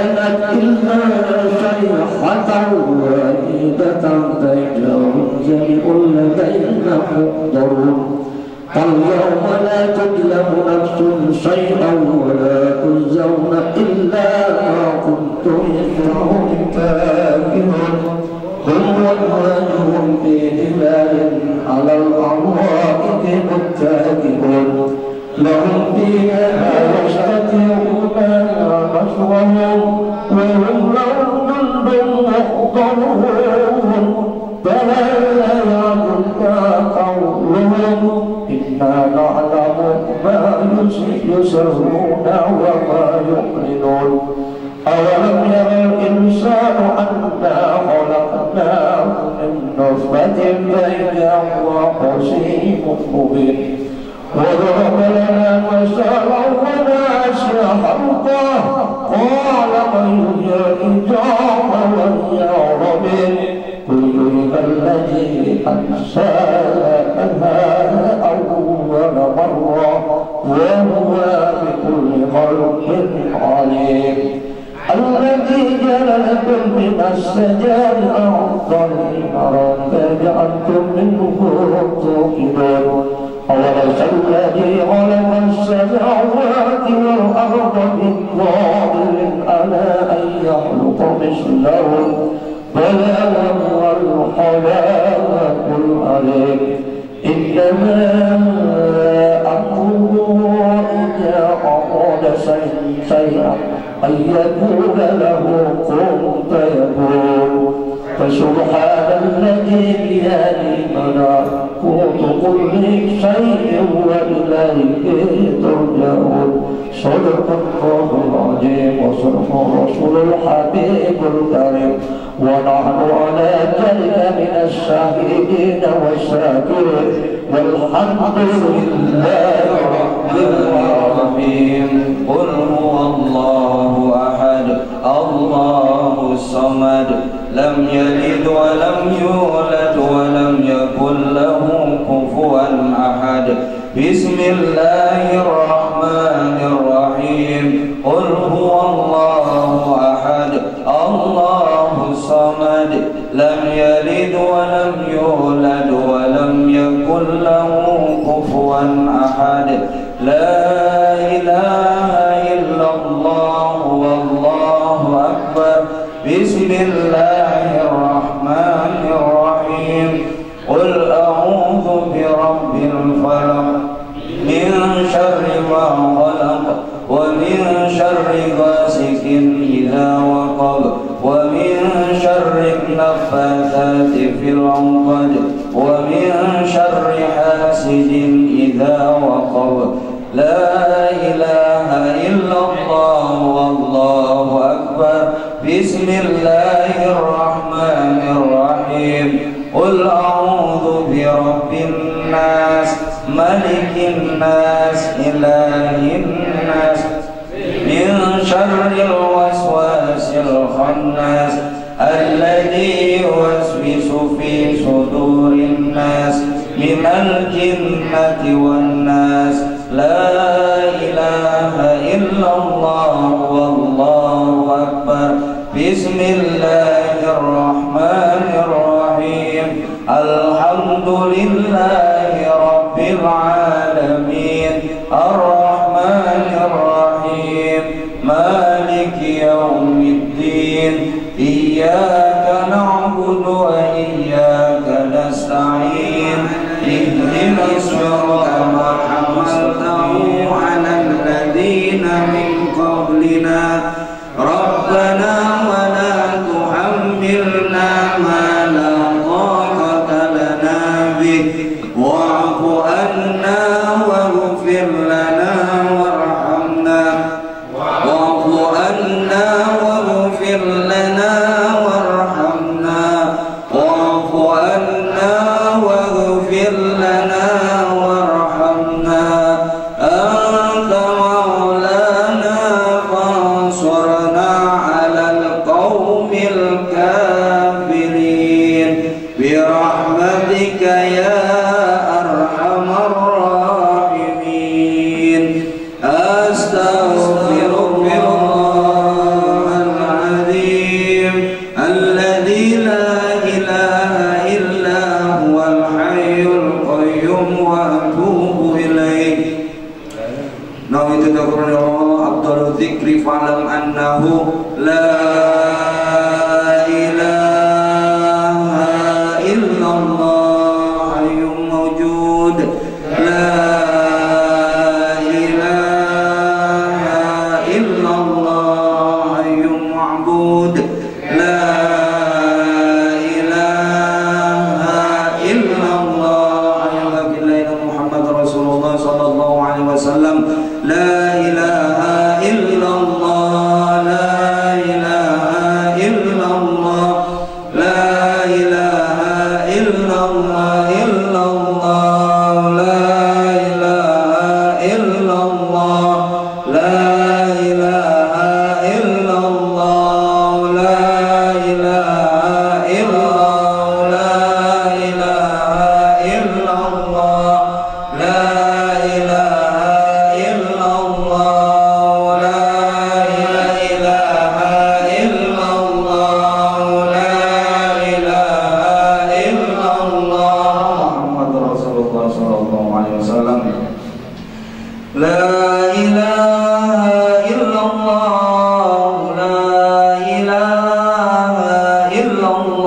كانت إلا صيحة واحدة بينهم جميع لدينا محضرون فاليوم لا تظلم نفس شيئا ولا تجزون إلا ما كنتم فاكهون هم وأزواجهم في ظلال على الأرائك متكئون لهم فيها نحوهم وهم جند محضرون. فلا يعجبك قولهم إنا نعلم ما يسرون وما يعلنون. أولم ير الإنسان أنا خلقناه من نطفة هو خصيم مبين. وذهب لنا مسامرنا أسرح الله قال من يجاب ويا ربي كل الذي أنساها أول مرة وهو بكل خلق عليم. الذي جعل لكم من السجاد أرضا جعلتم منه توقدون أوليس الذي خلق السماوات والأرض من قادر على أن يخلق مثلهم بلى وهو الخلاق العليم إنما أمره إذا أراد شيئا أن يقول له كن فيكون فسبحان الذي بيده ملكوت كل شيء وإليه ترجعون. صدق الله العظيم وصدق الرسول الحبيب الكريم. ونحن على ذلك من الشاهدين والشاكرين. والحمد لله رب العالمين. قل هو الله أحد الله الصمد. لم يلد ولم يولد ولم يكن له كفوا أحد. بسم الله الرحمن الرحيم. قل هو الله أحد. الله الصمد. لم يلد ولم يولد ولم يكن له كفوا أحد. لا إله إلا الله والله أكبر. بسم الله غاسق إذا وقب. ومن شر النفاثات في العقد ومن شر حاسد إذا وقب. لا إله إلا الله والله أكبر. بسم الله الرحمن الرحيم. قل أعوذ برب الناس ملك الناس إله الناس. الوسواس الخناس الذي يوسوس في صدور الناس من الجنة والناس. لا إله إلا الله والله أكبر. بسم الله الرحمن vão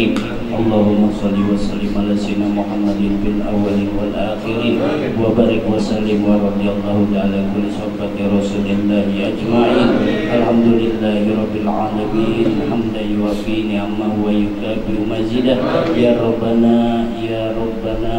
معبود يا كريم اللهم صل وسلم على سيدنا محمد في الاولين والاخرين وبارك وسلم ورضي الله تعالى كل صحبة رسول الله أجمعين. الحمد لله رب العالمين. حمدا يوفي نعمه ويكافئ مزيده. يا ربنا يا ربنا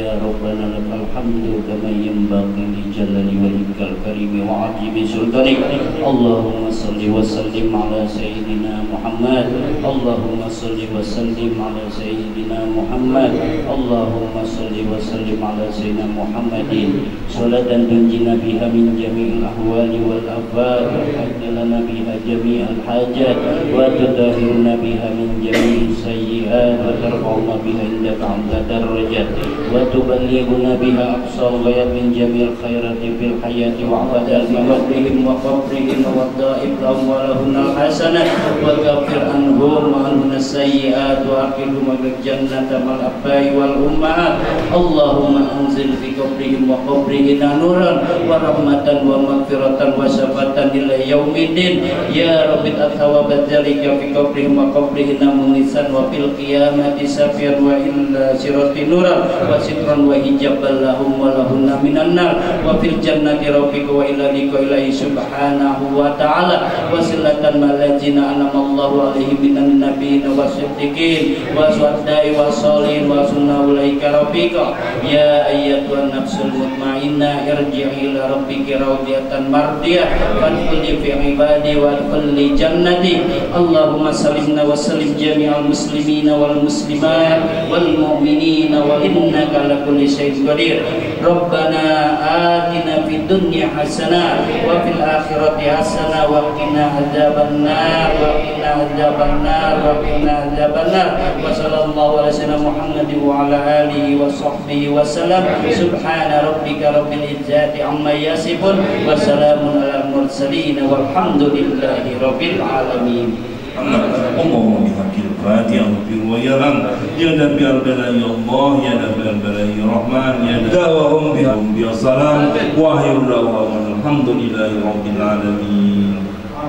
يا ربنا لك الحمد كما ينبغي لجلال وجهك الكريم وعظيم سلطانك. اللهم صل وسلم على سيدنا محمد. اللهم صل وسلم على سيدنا محمد. Allahumma salli wa sallim ala Sayyidina Muhammadin. Salatan tunji nabiha min jami'il ahwali wal afad Wa hajjala nabiha jami'al hajat. Wa tutahir nabiha min jami'il sayyiat. Wa tarfa'u nabiha indah ta'amta darajat. وتبلغنا بها أقصى الغايات من جميع الخيرات في الحياة وعبد الموت بهم وقبرهم والضائب لهم ولهن الحسنات وكفر عنهم وعنهن السيئات وأدخلهم الجنة مع الآباء والأمهات اللهم أنزل في قبرهم وقبرهن نورا ورحمة ومغفرة وشفاعة إلى يوم الدين يا رب الثواب ذلك في قبرهم وقبرهن منيسا وفي القيامة سفيا وإلا صراط نورا sitron wa hijab lahum wa lahunna minan nar. Wa fil jannati rafiq wa ila liqa ilahi subhanahu wa ta'ala. Wa sillatan malajina anamallahu alaihi minan Nabi wa siddiqin. Wa suadai wa salin wa sunnah ulaika rafiqa. Ya ayyatuhan nafsul mutmainna irji'i ila rabbiki raudiyatan mardiyah. Fadkhuli fi ibadi wa kulli jannati. Allahumma salimna wa salim jami'al muslimina wal muslimat wal mu'minina wa innaka innaka ala kulli syai'in qadir. Rabbana atina fid dunya hasanah wa fil akhirati hasanah wa qina adzabannar wa qina adzabannar wa qina adzabannar. Wa sallallahu ala sayyidina muhammadin wa ala alihi wa sahbihi wa sallam. Subhana rabbika rabbil izzati amma yasifun wa salamun ala mursalin walhamdulillahi rabbil alamin. Allahumma bihamdika الفاتحة في ويرم يا نبي البلاء يا الله يا نبي البلاء يا رحمن يا دعوهم بهم بالسلام وآخر دعواهم الحمد لله رب العالمين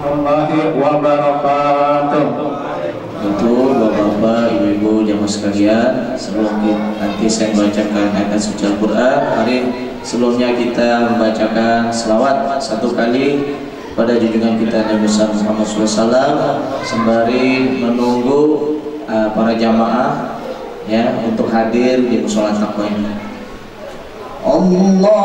warahmatullahi wabarakatuh. Betul Bapak-Bapak, Ibu-Ibu, jamaah sekalian Sebelum kita, nanti saya membacakan ayat suci Al-Quran Mari sebelumnya kita membacakan selawat satu kali kepada junjungan kita Nabi Muhammad SAW sembari menunggu uh, para jamaah ya untuk hadir di musola takwa ini. Allah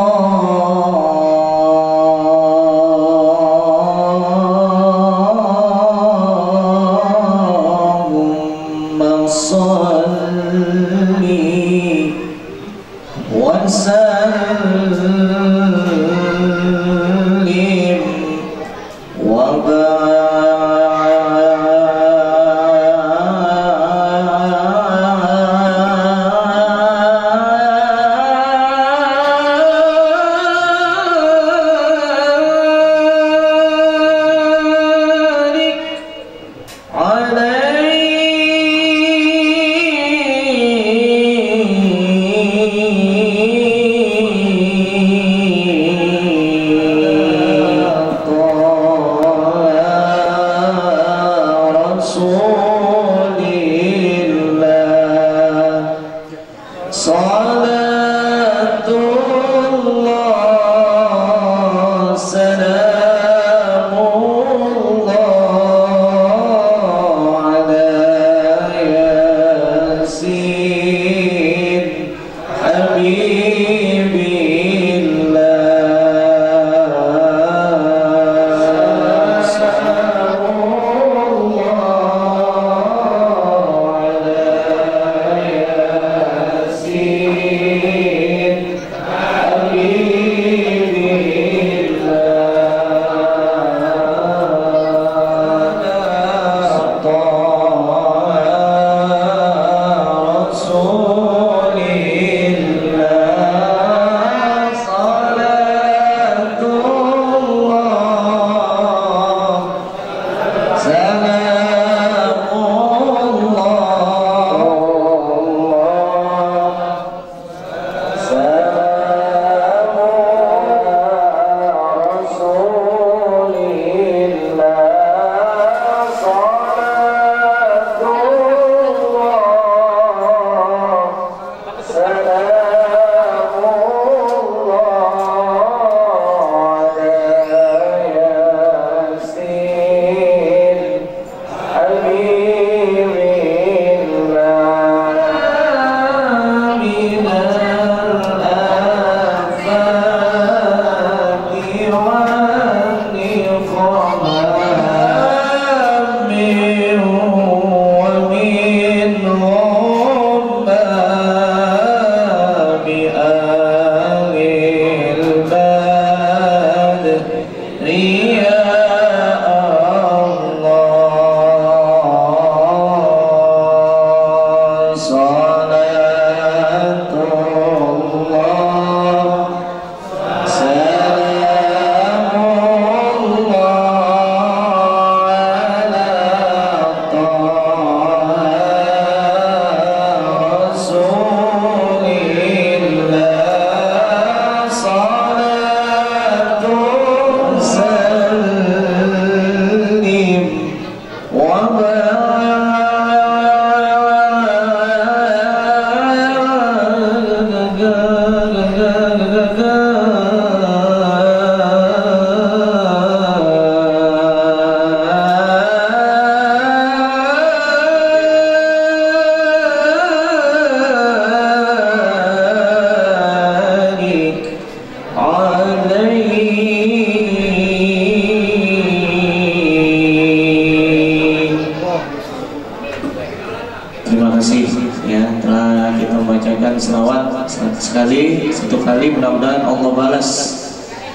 sekali satu kali mudah-mudahan Allah balas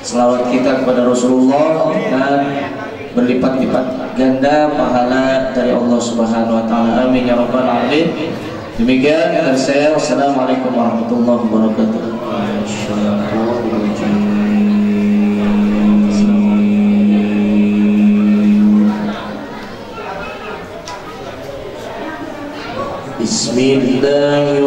selawat kita kepada Rasulullah dan berlipat-lipat ganda pahala dari Allah Subhanahu wa taala. Amin ya rabbal alamin. Demikian dari saya. Wassalamualaikum warahmatullahi wabarakatuh. Bismillahirrahmanirrahim.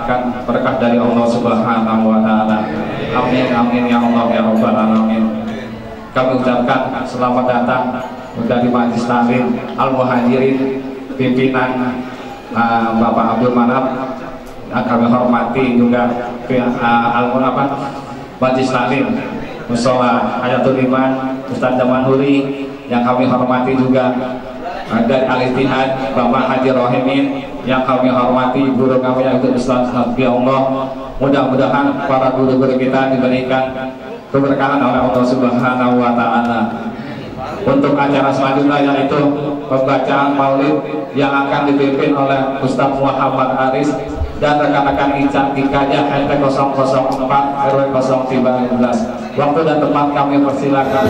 Mendapatkan berkah dari Allah Subhanahu wa taala. Amin amin ya Allah ya rabbal alamin. Kami ucapkan selamat datang dari Majlis Taklim Al Muhajirin pimpinan uh, Bapak Abdul Manap yang kami hormati juga uh, Al apa Majlis Taklim Musola Hayatul Iman Ustaz Jamanuri yang kami hormati juga dari Al-Ittihad Bapak Haji Rohimin yang kami hormati guru kami yang itu Ustaz Habib Allah mudah-mudahan para guru-guru kita diberikan keberkahan oleh Allah Subhanahu wa taala. Untuk acara selanjutnya yaitu pembacaan maulid yang akan dipimpin oleh Ustaz Muhammad Aris dan rekan-rekan Icat Tikanya RT 004 RW 013. Waktu dan tempat kami persilakan.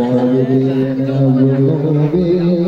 Sarvadena Yogi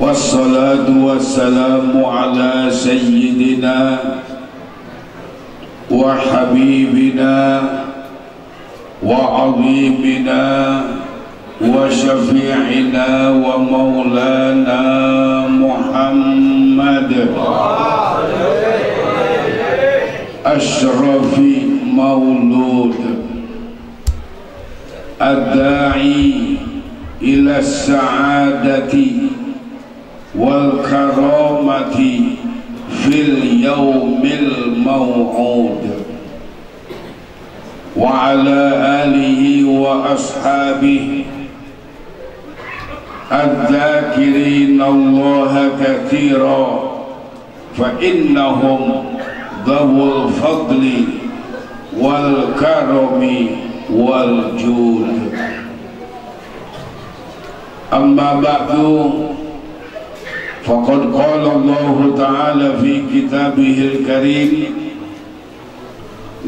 والصلاة والسلام على سيدنا وحبيبنا وعظيمنا وشفيعنا ومولانا محمد. أشرف مولود. الداعي إلى السعادة والكرامة في اليوم الموعود. وعلى آله وأصحابه الذاكرين الله كثيرا فإنهم ذو الفضل والكرم والجود. أما بعد فقد قال الله تعالى في كتابه الكريم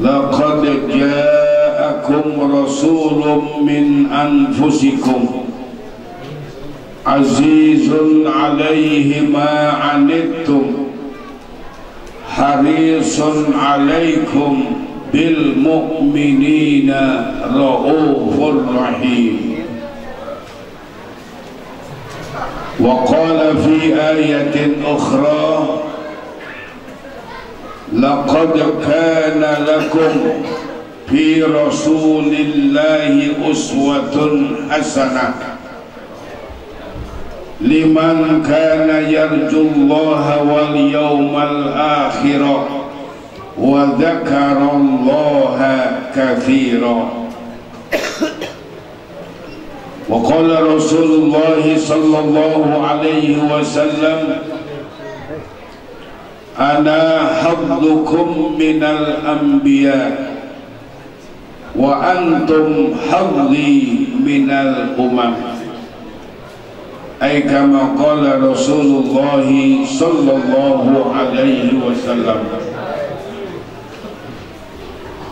لقد جاءكم رسول من أنفسكم عزيز عليه ما عنتم حريص عليكم بالمؤمنين رؤوف رحيم. وقال في آية أخرى لقد كان لكم في رسول الله أسوة حسنة. لمن كان يرجو الله واليوم الآخر وذكر الله كثيرا. وقال رسول الله صلى الله عليه وسلم أنا حظكم من الأنبياء وأنتم حظي من الأمم. أي كما قال رسول الله صلى الله عليه وسلم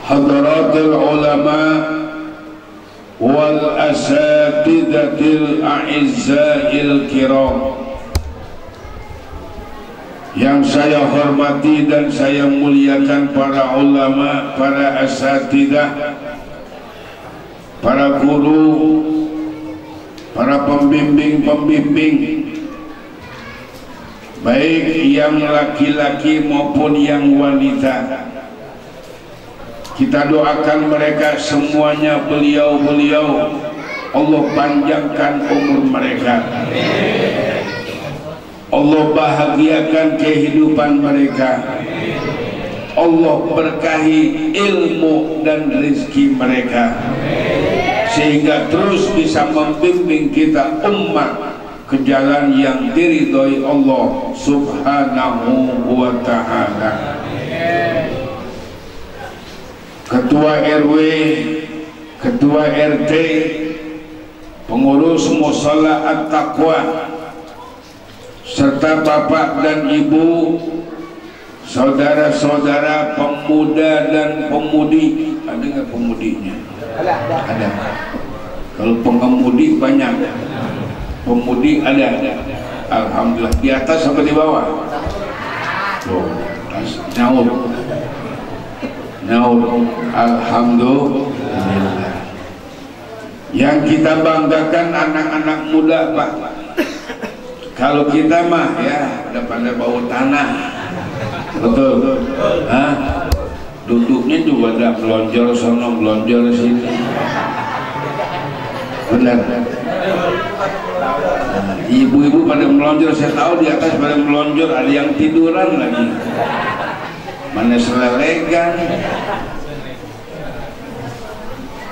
حضرات العلماء والأساتذة الأعزاء الكرام yang saya hormati dan saya muliakan para ulama, para asatidah, para guru, para pembimbing-pembimbing, baik yang laki-laki maupun yang wanita. Kita doakan mereka semuanya beliau-beliau Allah panjangkan umur mereka. Allah bahagiakan kehidupan mereka. Allah berkahi ilmu dan rezeki mereka sehingga terus bisa membimbing kita umat ke jalan yang diridhoi Allah Subhanahu wa taala. Ketua RW, Ketua RT, pengurus Musala At-Taqwa, serta Bapak dan Ibu, saudara-saudara pemuda dan pemudi, ada nggak pemudinya? Ada. Kalau pengemudi banyak, pemudi ada. Alhamdulillah di atas sampai di bawah. Oh, nyaur nyaur Alhamdulillah. Yang kita banggakan anak-anak muda Pak. Kalau kita mah ya pada bau tanah. Betul. Hah? duduknya juga ada melonjol sono melonjol sini benar. Ibu-ibu pada melonjol saya tahu di atas pada melonjol ada yang tiduran lagi mana selelegan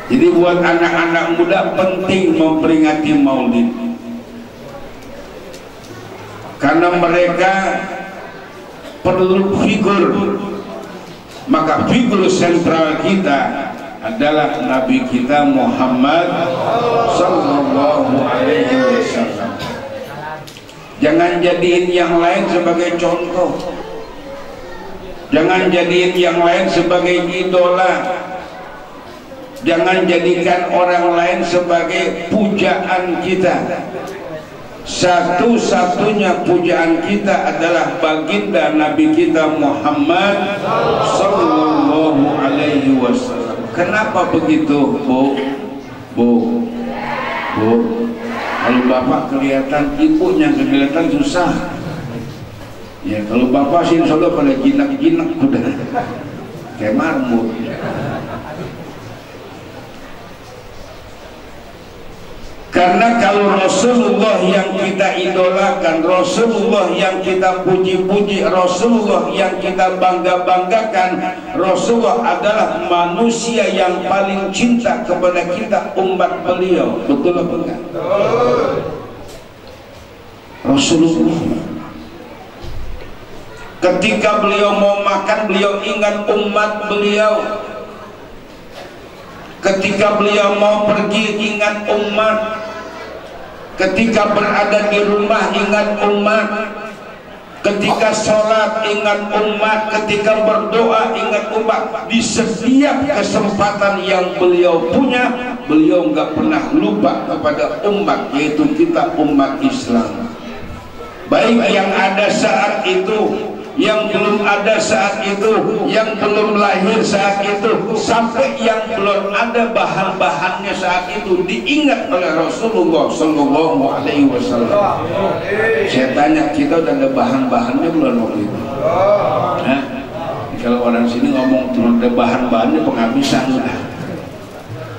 jadi buat anak-anak muda penting memperingati maulid. Karena mereka perlu figur. Maka figur sentral kita adalah Nabi kita Muhammad Sallallahu Alaihi Wasallam. Jangan jadiin yang lain sebagai contoh Jangan jadiin yang lain sebagai idola Jangan jadikan orang lain sebagai pujaan kita Satu-satunya pujaan kita adalah baginda Nabi kita Muhammad Sallallahu Alaihi Wasallam Kenapa begitu Bu? Bu? Bu? Kalau bapak kelihatan ibunya kelihatan susah Ya kalau bapak sih insya Allah pada jinak-jinak udah kayak marmut. Karena kalau Rasulullah yang kita idolakan, Rasulullah yang kita puji-puji, Rasulullah yang kita bangga-banggakan, Rasulullah adalah manusia yang paling cinta kepada kita umat beliau. Betul apa enggak? Rasulullah Ketika beliau mau makan, beliau ingat umat beliau. Ketika beliau mau pergi, ingat umat. Ketika berada di rumah, ingat umat. Ketika sholat, ingat umat. Ketika berdoa, ingat umat. Di setiap kesempatan yang beliau punya, beliau nggak pernah lupa kepada umat, yaitu kita umat Islam. Baik yang ada saat itu yang belum ada saat itu, yang belum lahir saat itu, sampai yang belum ada bahan-bahannya saat itu diingat oleh Rasulullah Shallallahu Alaihi Wasallam. Saya tanya kita udah ada bahan-bahannya belum waktu itu? Nah, kalau orang sini ngomong belum ada bahan-bahannya penghabisan sudah.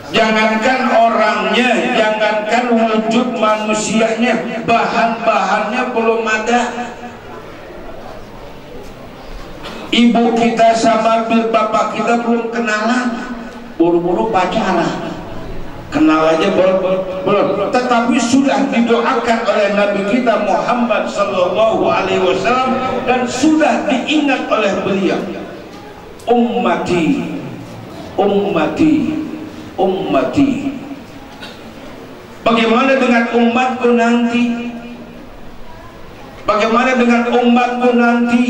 Jangankan orangnya, jangankan wujud manusianya, bahan-bahannya belum ada ibu kita sama bapak kita belum kenalan. Buru-buru pacaran kenal aja belum belum. Tetapi sudah didoakan oleh Nabi kita Muhammad Sallallahu Alaihi Wasallam dan sudah diingat oleh beliau. Ummati ummati ummati. Bagaimana dengan umatku nanti? Bagaimana dengan umatku nanti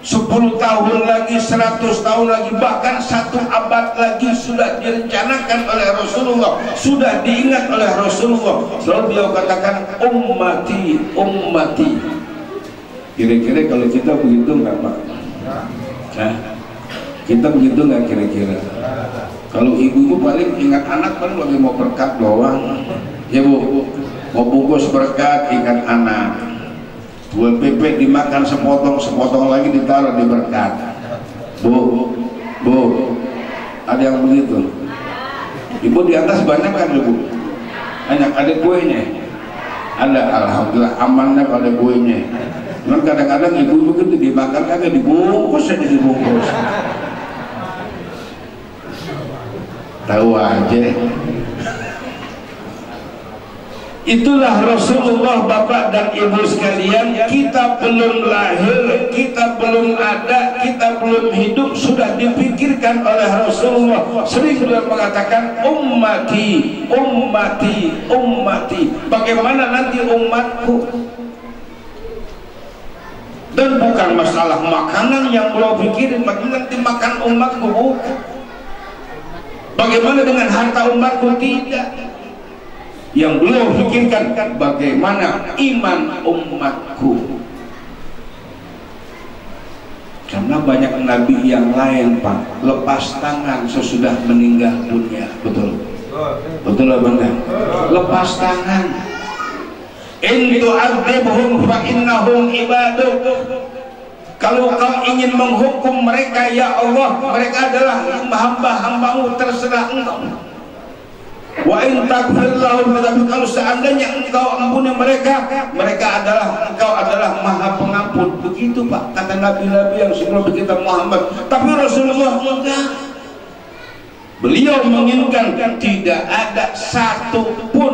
10 tahun lagi, 100 tahun lagi, bahkan satu abad lagi sudah direncanakan oleh Rasulullah, sudah diingat oleh Rasulullah. Selalu beliau katakan ummati, ummati. Kira-kira kalau kita begitu nggak Pak? Nah, kita begitu nggak kira-kira? Kalau ibu-ibu paling ingat anak paling lagi mau berkat doang. Ya bu, mau bungkus berkat ingat anak Buah pepek dimakan sepotong, sepotong lagi ditaruh di berkat. Bu, bu, ada yang begitu. Ibu di atas banyak kan ibu? Banyak ada kuenya. Ada, alhamdulillah amannya kalau ada kuenya. Cuman kadang-kadang ibu begitu dimakan kagak dibungkus aja dibungkus. Tahu aja. Itulah Rasulullah Bapak dan Ibu sekalian Kita belum lahir Kita belum ada Kita belum hidup Sudah dipikirkan oleh Rasulullah. Sering beliau mengatakan Ummati Ummati Ummati. Bagaimana nanti umatku? Dan bukan masalah makanan yang beliau pikirin Bagaimana nanti makan umatku bukan. Bagaimana dengan harta umatku? Tidak yang beliau pikirkan bagaimana iman umatku. Karena banyak nabi yang lain pak lepas tangan sesudah meninggal dunia betul? Betul enggak? Lepas tangan. In tu'adzibhum fa innahum ibaduk kalau kau ingin menghukum mereka ya Allah mereka adalah hamba-hambamu terserah engkau Wa in taghfir lahum tetapi kalau seandainya engkau ampuni mereka, mereka adalah engkau adalah Maha Pengampun. Begitu Pak kata nabi-nabi yang sebelum kita Muhammad. Tapi Rasulullah enggak. Beliau menginginkan tidak ada satu pun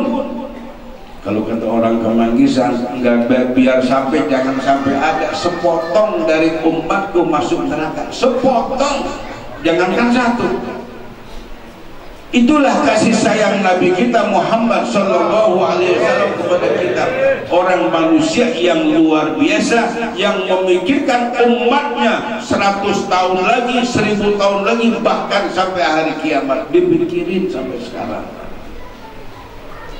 kalau kata orang kemanggisan enggak biar sampai jangan sampai ada sepotong dari umatku masuk neraka sepotong jangankan satu Itulah kasih sayang Nabi kita Muhammad Sallallahu Alaihi Wasallam kepada kita orang manusia yang luar biasa yang memikirkan umatnya 100 tahun lagi, 1000 tahun lagi bahkan sampai hari kiamat dipikirin sampai sekarang.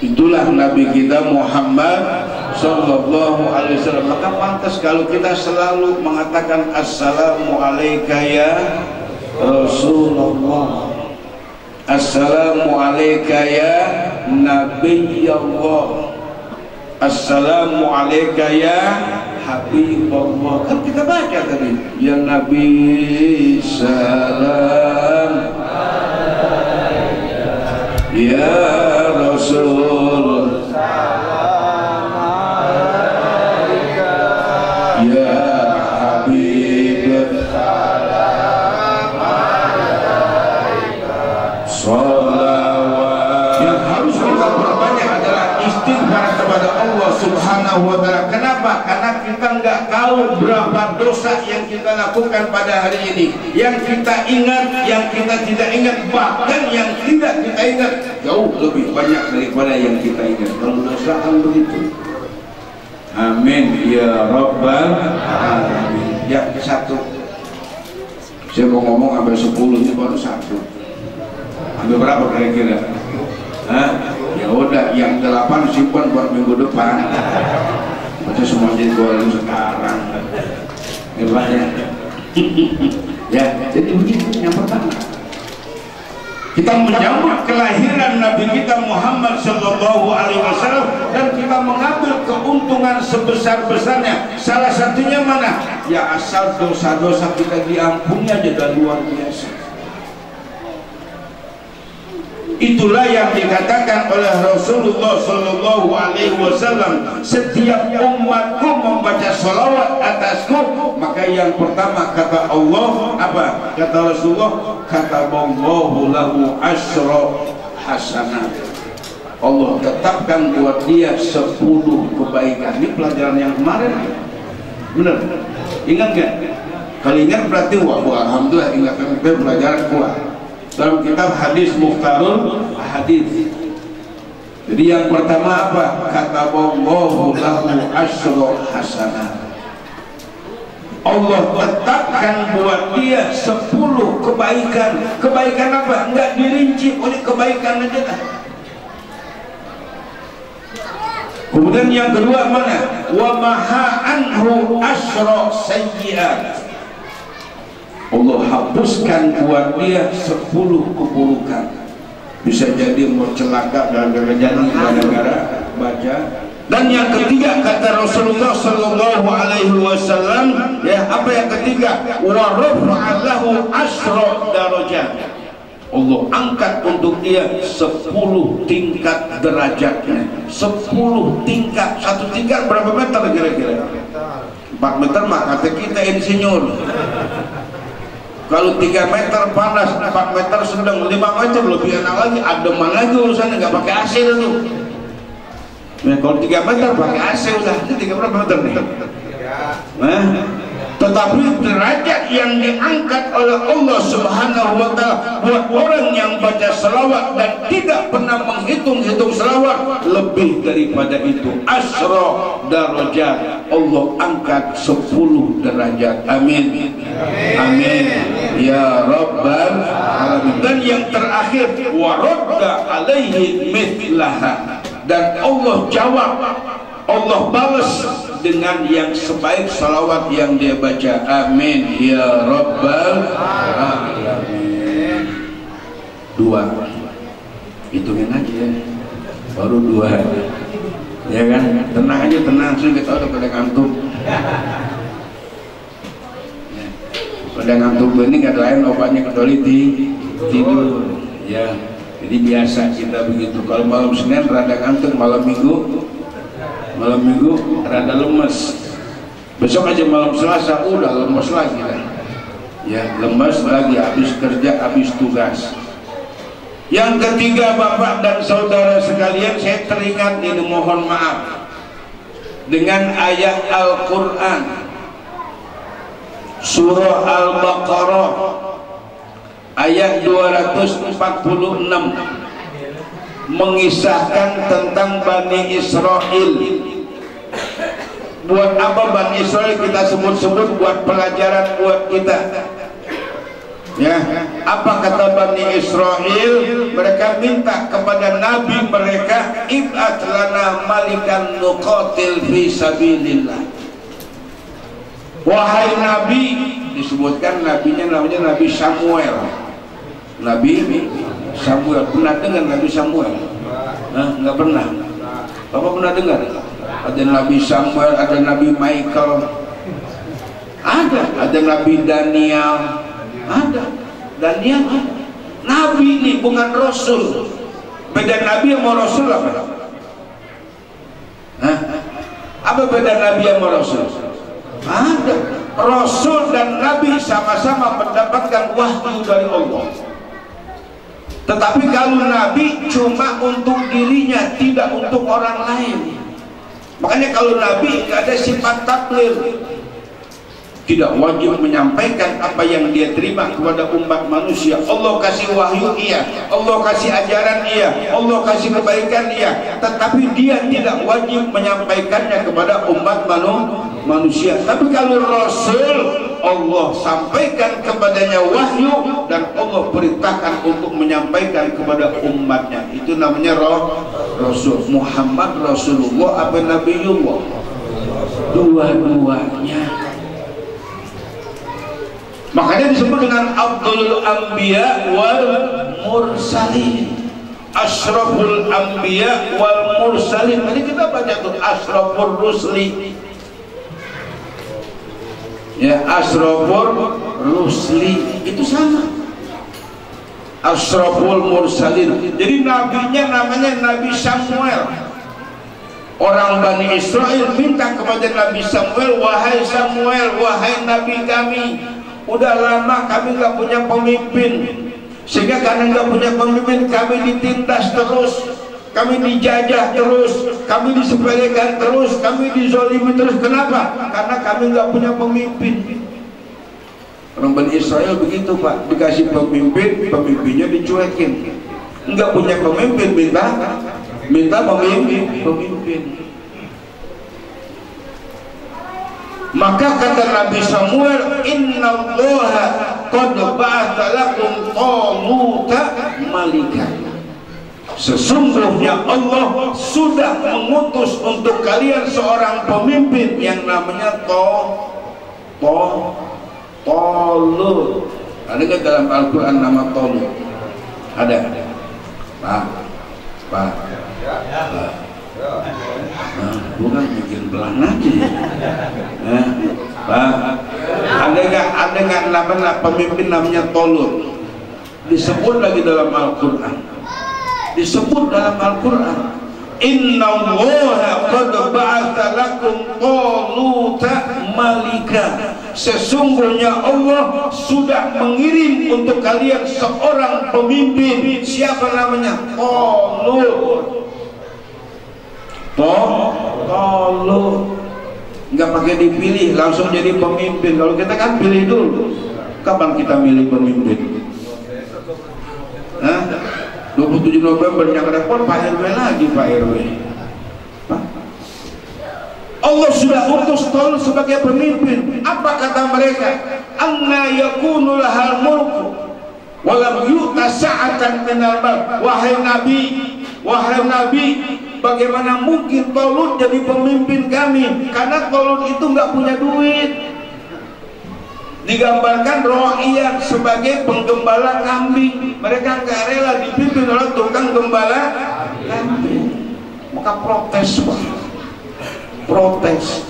Itulah Nabi kita Muhammad Sallallahu Alaihi Wasallam. Maka pantas kalau kita selalu mengatakan Assalamualaikum ya Rasulullah. Assalamualaikum ya Nabi Allah Assalamualaikum ya Habibullah. Kan kita baca tadi Ya Nabi Salam. Ya Rasul kita nggak tahu berapa dosa yang kita lakukan pada hari ini. Yang kita ingat, yang kita tidak ingat, bahkan yang tidak kita ingat jauh lebih banyak daripada yang kita ingat. Kalau dosa kan begitu. Amin ya rabbal alamin. Ya satu. Saya mau ngomong sampai 10 ini baru satu. Ambil berapa kira-kira? Hah? Ya udah, yang delapan simpan buat minggu depan. Baca semua jadwal lu sekarang. Ya banyak. ya, jadi begitu yang pertama. Kita menyambut kelahiran Nabi kita Muhammad Sallallahu Alaihi Wasallam dan kita mengambil keuntungan sebesar-besarnya. Salah satunya mana? Ya asal dosa-dosa kita diampuni aja dan luar biasa. Itulah yang dikatakan oleh Rasulullah Sallallahu Alaihi Wasallam. Setiap umatku membaca salawat atasku, maka yang pertama kata Allah apa? Kata Rasulullah, kata Allahu lahu asro hasanat. Allah tetapkan buat dia sepuluh kebaikan. Ini pelajaran yang kemarin. Benar? Ingat gak? Kalau ingat berarti wah, alhamdulillah ingatkan pelajaran kuat dalam kitab hadis muhtarul hadis. Jadi yang pertama apa? Kata Allahu lahu asyru hasanah Allah tetapkan buat dia 10 kebaikan. Kebaikan apa? enggak dirinci oleh kebaikan aja lah kemudian yang kedua mana? wa maha anhu asra sayyiat Allah hapuskan buat dia 10 keburukan. Bisa jadi mau celaka gara-gara jadi gara-gara baca. Dan yang ketiga kata Rasulullah sallallahu alaihi wasallam ya apa yang ketiga? Wa rafa'alahu asra darajat. Allah angkat untuk dia 10 tingkat derajatnya. 10 tingkat. Satu tingkat berapa meter kira-kira? 4 meter mah kata kita insinyur kalau 3 meter panas 4 meter sedang 5 meter lebih enak lagi ademan lagi urusannya nggak pakai AC tuh Nah, kalau 3 meter pakai AC udah. Ini 3 berapa meter nih? Nah, tetapi derajat yang diangkat oleh Allah Subhanahu wa taala buat orang yang baca selawat dan tidak pernah menghitung-hitung selawat lebih daripada itu. Asra darajat Allah angkat 10 derajat. Amin. Amin. Ya rabbal alamin. Dan yang terakhir waradda alaihi mithlaha. Dan Allah jawab Allah balas dengan yang sebaik salawat yang dia baca. Amin. Ya rabbal alamin. Dua. Hitungin aja ya. Baru dua. Ya kan? Tenang aja tenang. Sih kita udah pada ngantuk. Pada ngantuk ini nggak lain obatnya kecuali tidur. Ya jadi biasa kita begitu. Kalau malam Senin rada ngantuk malam Minggu malam Minggu rada lemes. Besok aja malam Selasa udah lemes lagi lah ya lemes lagi habis kerja habis tugas. Yang ketiga Bapak dan Saudara sekalian saya teringat ini mohon maaf. Dengan ayat Al-Quran. Surah Al-Baqarah ayat 246 mengisahkan tentang Bani Israel. Buat apa Bani Israel kita sebut-sebut? Buat pelajaran buat kita. Ya. Apa kata Bani Israel? Mereka minta kepada Nabi mereka ib'at lana malikan nuqatil fi sabilillah. Wahai Nabi disebutkan nabinya namanya Nabi Samuel. Nabi Samuel pernah dengar Nabi Samuel? Nah, nggak pernah. Bapak pernah dengar? Ada Nabi Samuel, ada Nabi Michael, ada, ada Nabi Daniel, ada, Daniel ada. Nabi ini bukan Rasul. Beda Nabi sama Rasul apa? Hah? Apa beda Nabi sama Rasul? Ada. Rasul dan Nabi sama-sama mendapatkan wahyu dari Allah. Tetapi kalau Nabi cuma untuk dirinya, tidak untuk orang lain. Makanya kalau Nabi ada sifat taklir, tidak wajib menyampaikan apa yang dia terima kepada umat manusia. Allah kasih wahyu iya, Allah kasih ajaran iya, Allah kasih kebaikan iya. Tetapi dia tidak wajib menyampaikannya kepada umat manusia. Tapi kalau Rasul Allah sampaikan kepadanya wahyu dan Allah perintahkan untuk menyampaikan kepada umatnya. Itu namanya roh Rasul Muhammad Rasulullah apa Nabiullah dua-duanya. Makanya disebut dengan Abdul Anbiya wal Mursalin. Ashraful Anbiya wal Mursalin. Tadi kita baca tuh Ashraful Rusli ya asrofur rusli. Itu sama. Asroful mursalin. Jadi nabinya namanya Nabi Samuel. Orang Bani Israel minta kepada Nabi Samuel wahai Samuel wahai Nabi kami udah lama kami gak punya pemimpin. Sehingga karena gak punya pemimpin kami ditindas terus kami dijajah terus, kami disepelekan terus, kami dizolimi terus. Kenapa? Karena kami nggak punya pemimpin. Orang Israel begitu Pak, dikasih pemimpin, pemimpinnya dicuekin. Nggak punya pemimpin, minta minta pemimpin, pemimpin. maka kata Nabi Samuel inna allaha qad ba'atha lakum taluta malika sesungguhnya Allah sudah mengutus untuk kalian seorang pemimpin yang namanya to to Tolut. Ada nggak dalam Al-Quran nama Tolut? Ada. Pak. Pak. Nah, bukan bikin belah nanti eh, Pak. Ada nggak ada nggak nama pemimpin namanya Tolut? Disebut lagi dalam Al-Quran disebut dalam Al-Quran Inna Allah qad ba'atha lakum taluta malika Sesungguhnya Allah sudah mengirim untuk kalian seorang pemimpin Siapa namanya? Talut Talut Enggak pakai dipilih langsung jadi pemimpin Kalau kita kan pilih dulu Kapan kita milih pemimpin? Hah? 27 November yang repot Pak RW lagi Pak RW? Allah sudah utus Tol sebagai pemimpin. Apa kata mereka? Anna yakunu lahal mulku walam yu'ta sa'atan minal wahai nabi wahai nabi bagaimana mungkin Tolut jadi pemimpin kami? Karena Tolut itu nggak punya duit digambarkan Ro'iyat sebagai penggembala kambing. Mereka nggak rela dipimpin oleh tukang gembala kambing. Maka protes Pak. Protes.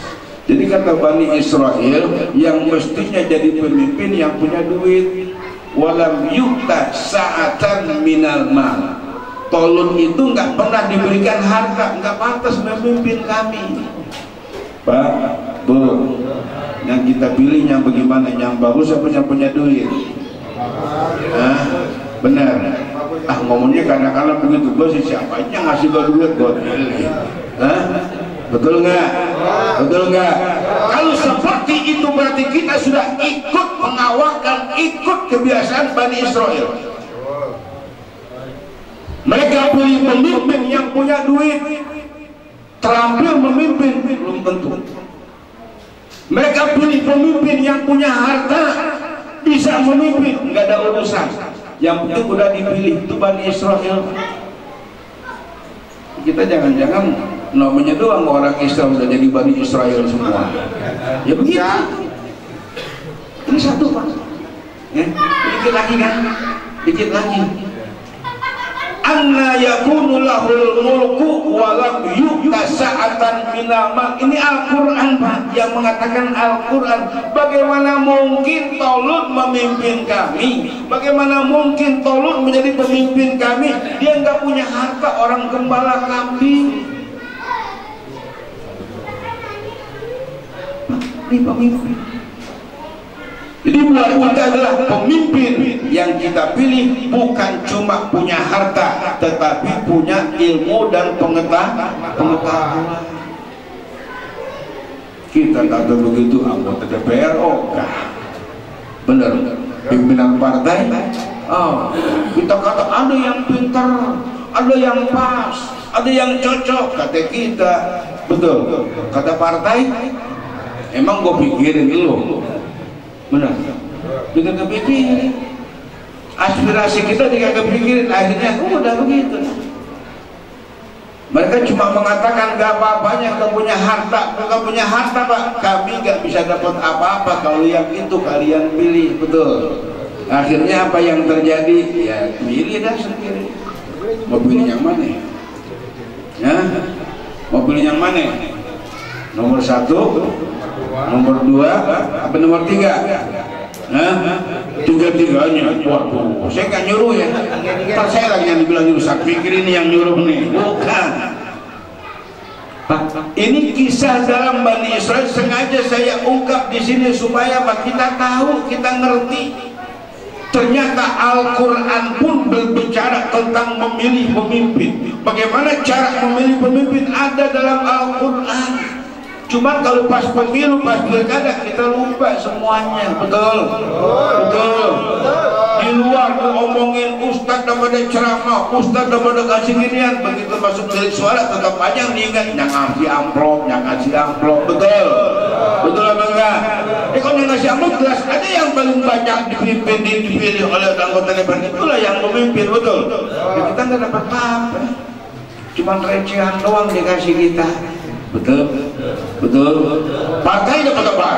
Jadi kata Bani Israel yang mestinya jadi pemimpin yang punya duit. Walam yukta sa'atan minal mal. Tolun itu nggak pernah diberikan harta. Nggak pantas memimpin kami. Pak Bu yang kita pilih yang bagaimana? Yang bagus apa yang punya duit. Hah? benar ah ngomongnya kadang-kadang begitu. Gue sih siapa yang ngasih gue duit gue pilih. Hah? betul nggak? Betul nggak? Kalau seperti itu berarti kita sudah ikut mengawalkan ikut kebiasaan Bani Israel. Mereka pilih pemimpin yang punya duit. Terampil memimpin belum tentu mereka pilih pemimpin yang punya harta bisa memimpin. Nggak ada urusan. Yang penting udah dipilih itu Bani Israel. Kita jangan-jangan namanya doang orang Israel udah jadi Bani Israel semua. Ya begitu. Ini satu pak. Ya, dikit lagi kan dikit lagi anna yakunu lahul mulku walam yu'ta sa'atan minama ini Al-Quran Pak yang mengatakan Al-Quran. Bagaimana mungkin Tolut memimpin kami? Bagaimana mungkin Tolut menjadi pemimpin kami? Dia nggak punya harta orang gembala kambing. Ini pemimpin buat kita adalah pemimpin yang kita pilih bukan cuma punya harta tetapi punya ilmu dan pengetahuan. Kita kata begitu anggota DPR oh benar. Pimpinan partai? Oh. Kita kata ada yang pintar ada yang pas ada yang cocok kata kita. Betul. Kata partai emang gue pikirin lu benar. Kita kepikirin aspirasi kita tidak kepikirin akhirnya oh, udah begitu. Mereka cuma mengatakan gak apa-apanya gak punya harta gak punya harta pak. Kami gak bisa dapat apa-apa kalau yang itu kalian pilih. Betul. Akhirnya apa yang terjadi? Ya pilih dah sendiri. Mau pilih yang mana? Ya mau pilih yang mana? Nomor satu nomor dua apa nomor tiga? Hah? tiga tiganya waduh saya nggak nyuruh ya. Ntar saya lagi yang dibilang nyuruh. Saya pikir ini yang nyuruh nih. Bukan. Ini kisah dalam Bani Israel sengaja saya ungkap di sini supaya Pak kita tahu kita ngerti. Ternyata Al-Quran pun berbicara tentang memilih pemimpin. Bagaimana cara memilih pemimpin ada dalam Al-Quran Cuma kalau pas pemilu, pas pilkada kita lupa semuanya, betul? Betul. Di luar ngomongin ustaz daripada ceramah, ustaz daripada kasih ginian, begitu masuk dari suara tetap aja diingat yang ngasih amplop, yang ngasih amplop, betul? Betul apa jelas ada yang paling banyak dipimpin dipilih oleh anggota DPR itulah yang memimpin betul. Ya, kita nggak dapat apa cuma recehan doang dikasih kita betul. Betul. Partai dapat apa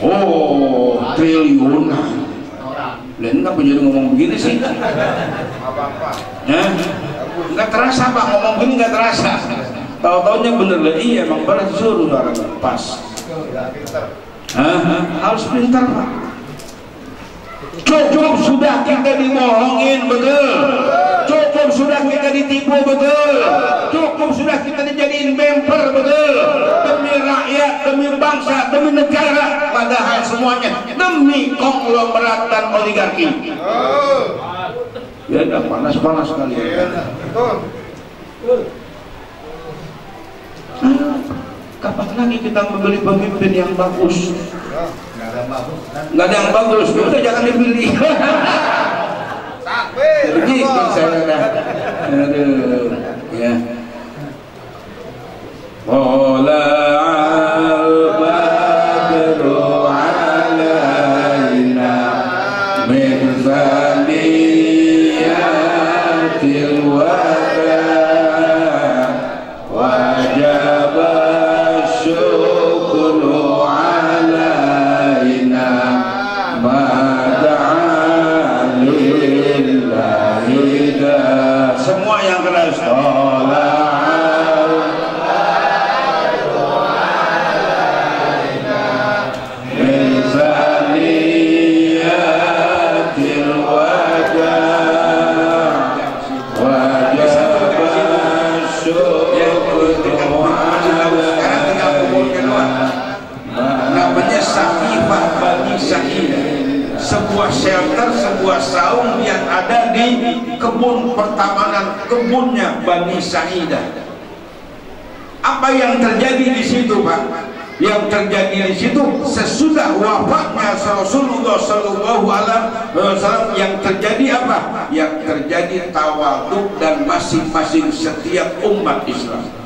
oh triliunan. Lain kenapa jadi ngomong begini sih? Ya nggak terasa pak. Ngomong begini nggak terasa. Tahu-taunya bener lah. Iya emang benar suruh orang pas. Hah? harus pintar pak. Cukup sudah kita dibohongin betul sudah kita ditipu betul. Cukup sudah kita dijadiin bemper betul. Demi rakyat demi bangsa demi negara padahal semuanya demi konglomerat dan oligarki. Ya udah panas-panas sekali. Kapan lagi kita membeli pemimpin yang bagus? Nggak ada yang bagus udah jangan dibeli begitu saya dah. Aduh ya. Qala Sa'idah. Apa yang terjadi di situ, Pak? Yang terjadi di situ sesudah wafatnya Rasulullah Shallallahu Alaihi Wasallam yang terjadi apa? Yang terjadi tawaduk dan masing-masing setiap umat Islam.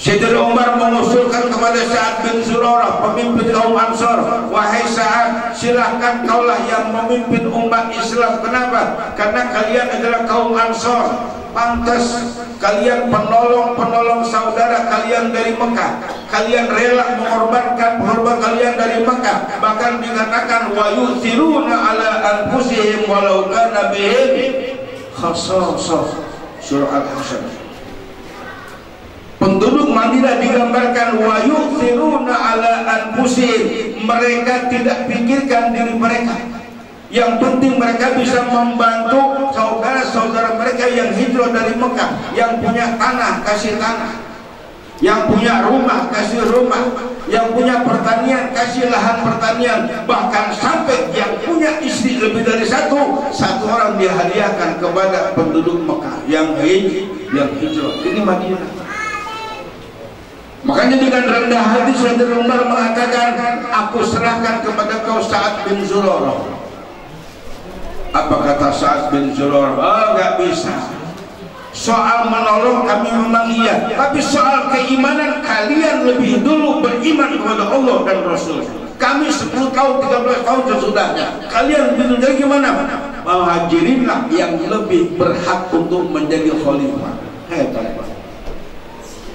Sayyidina Umar mengusulkan kepada Sa'ad bin Zurarah pemimpin kaum Ansar wahai Sa'ad silahkan kaulah yang memimpin umat Islam kenapa? karena kalian adalah kaum Ansar pantas kalian penolong-penolong saudara kalian dari Mekah kalian rela mengorbankan korban kalian dari Mekah bahkan dikatakan wa yuthiruna ala anfusihim walau kana bihim surah Al-Hasyr Penduduk Madinah digambarkan wa yu'thiruna ala anfusihim. Mereka tidak pikirkan diri mereka. Yang penting mereka bisa membantu saudara-saudara mereka yang hijrah dari Mekah, yang punya tanah kasih tanah, yang punya rumah kasih rumah, yang punya pertanian kasih lahan pertanian, bahkan sampai yang punya istri lebih dari satu, satu orang dia hadiahkan kepada penduduk Mekah yang hijrah, yang hijrah. Ini Madinah. Makanya dengan rendah hati Sayyidina Umar mengatakan Aku serahkan kepada kau Sa'ad bin Zurarah Apa kata Sa'ad bin Zurarah? Oh gak bisa. Soal menolong kami memang iya. Tapi soal keimanan kalian lebih dulu beriman kepada Allah dan Rasul. Kami 10 tahun, 13 tahun sesudahnya. Kalian dari gimana? Muhajirinlah yang lebih berhak untuk menjadi khalifah. Hebat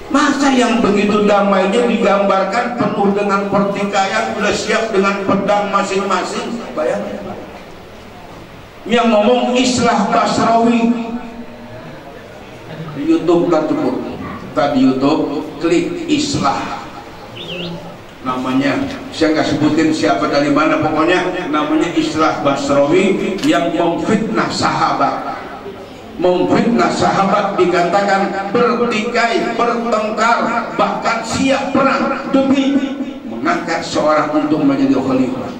Masa yang begitu damainya digambarkan penuh dengan pertikaian sudah siap dengan pedang masing-masing? Bayangkan yang ngomong Islah Basrawi. Di Youtube kan cukup. Tadi Youtube klik Islah. Namanya. Saya nggak sebutin siapa dari mana pokoknya namanya Islah Basrawi yang memfitnah sahabat. Memfitnah sahabat dikatakan bertikai, bertengkar, bahkan siap perang demi mengangkat seorang untuk menjadi khalifah.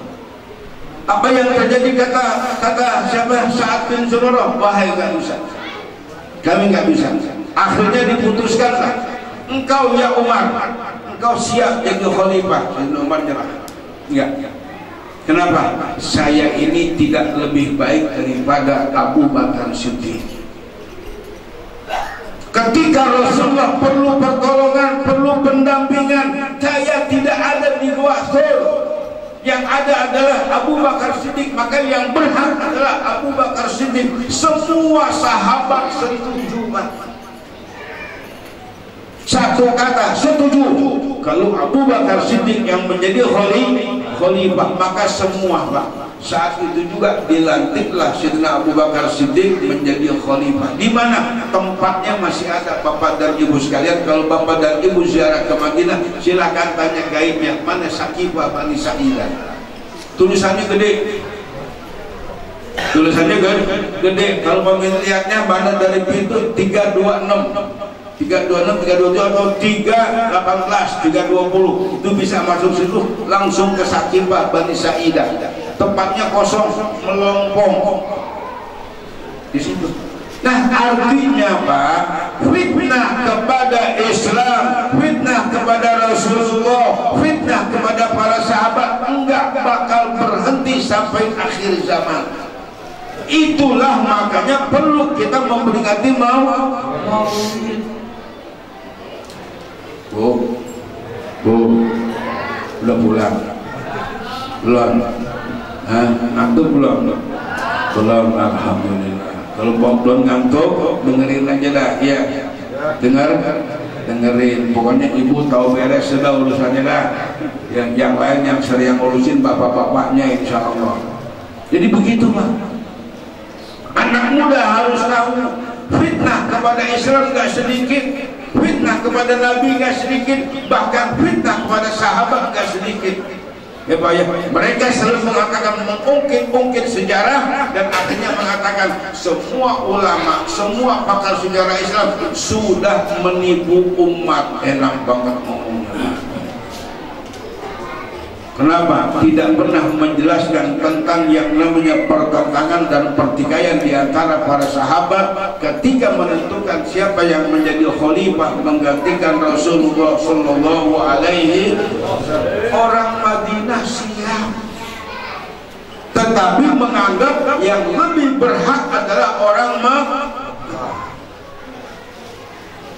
Apa yang terjadi kata kata siapa saat bin Zurarah, wahai nggak bisa, kami nggak bisa. Akhirnya diputuskanlah, engkau ya Umar, engkau siap jadi khalifah. Dan Umar nyerah. Enggak. Kenapa? Saya ini tidak lebih baik daripada Abu Bakar Siddiq ketika Rasulullah perlu pertolongan perlu pendampingan saya tidak ada di gua sur yang ada adalah Abu Bakar Siddiq. Maka yang berhak adalah Abu Bakar Siddiq. Semua sahabat setuju satu kata setuju. Kalau Abu Bakar Siddiq yang menjadi khalifah maka semua Pak saat itu juga dilantiklah Sayyidina Abu Bakar Siddiq menjadi khalifah. Di mana? Tempatnya masih ada. Bapak dan Ibu sekalian kalau Bapak dan Ibu ziarah ke Madinah silakan tanya gaibnya. Mana Sakifah Bani Sa'idah tulisannya gede. Tulisannya gede, gede. kalau pemimpin lihatnya mana dari pintu? 326 326, 327 atau 318, 320 itu bisa masuk situ langsung ke Sakifah Bani Sa'idah tempatnya kosong melompong. Di situ nah artinya Pak fitnah kepada Islam fitnah kepada Rasulullah fitnah kepada para sahabat enggak bakal berhenti sampai akhir zaman. Itulah makanya perlu kita memperingati mau Bu, Bu, belum pulang, belum, Hah? ngantuk belum? Belum, Alhamdulillah. Kalau belum ngantuk, dengerin aja dah, ya. Dengar, dengerin. Pokoknya ibu tahu beres sudah urusannya dah. Yang yang lain yang sering urusin bapak-bapaknya, insya Allah. Jadi begitu pak. Anak muda harus tahu fitnah kepada Islam gak sedikit fitnah kepada Nabi gak sedikit bahkan fitnah kepada sahabat gak sedikit ya Pak ya. Mereka selalu mengatakan mengungkit-ungkit sejarah dan akhirnya mengatakan semua ulama semua pakar sejarah Islam sudah menipu umat. Enak banget ngomongnya Kenapa? Tidak pernah menjelaskan tentang yang namanya pertentangan dan pertikaian di antara para sahabat ketika menentukan siapa yang menjadi khalifah menggantikan Rasulullah Sallallahu Alaihi Orang Madinah siap, tetapi menganggap yang lebih berhak adalah orang Mekah.